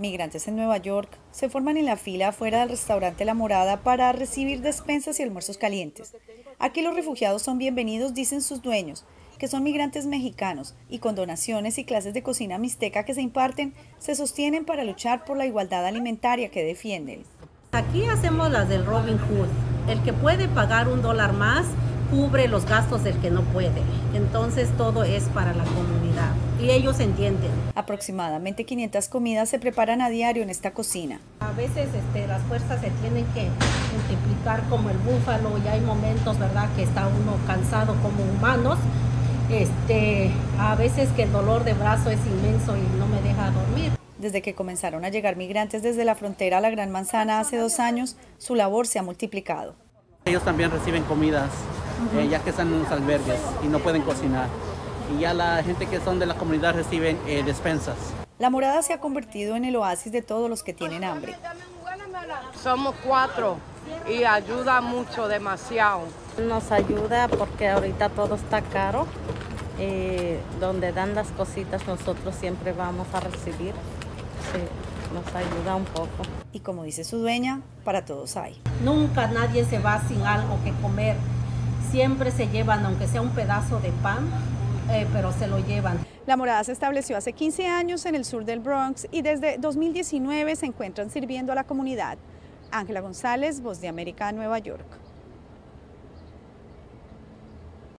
Migrantes en Nueva York se forman en la fila afuera del restaurante La Morada para recibir despensas y almuerzos calientes. Aquí los refugiados son bienvenidos, dicen sus dueños, que son migrantes mexicanos y con donaciones y clases de cocina mixteca que se imparten, se sostienen para luchar por la igualdad alimentaria que defienden. Aquí hacemos las del Robin Hood. El que puede pagar un dólar más cubre los gastos del que no puede. Entonces todo es para la comunidad y ellos entienden. Aproximadamente 500 comidas se preparan a diario en esta cocina. A veces este, las fuerzas se tienen que multiplicar como el búfalo y hay momentos, ¿verdad?, que está uno cansado como humanos. Este, a veces que el dolor de brazo es inmenso y no me deja dormir. Desde que comenzaron a llegar migrantes desde la frontera a la Gran Manzana hace dos años, su labor se ha multiplicado. Ellos también reciben comidas, eh, ya que están en los albergues y no pueden cocinar. Y ya la gente que son de la comunidad reciben eh, despensas. La morada se ha convertido en el oasis de todos los que tienen hambre. Somos cuatro y ayuda mucho, demasiado. Nos ayuda porque ahorita todo está caro. Eh, donde dan las cositas nosotros siempre vamos a recibir. Sí, nos ayuda un poco. Y como dice su dueña, para todos hay. Nunca nadie se va sin algo que comer. Siempre se llevan, aunque sea un pedazo de pan, eh, pero se lo llevan. La morada se estableció hace 15 años en el sur del Bronx y desde 2019 se encuentran sirviendo a la comunidad. Ángela González, Voz de América, Nueva York.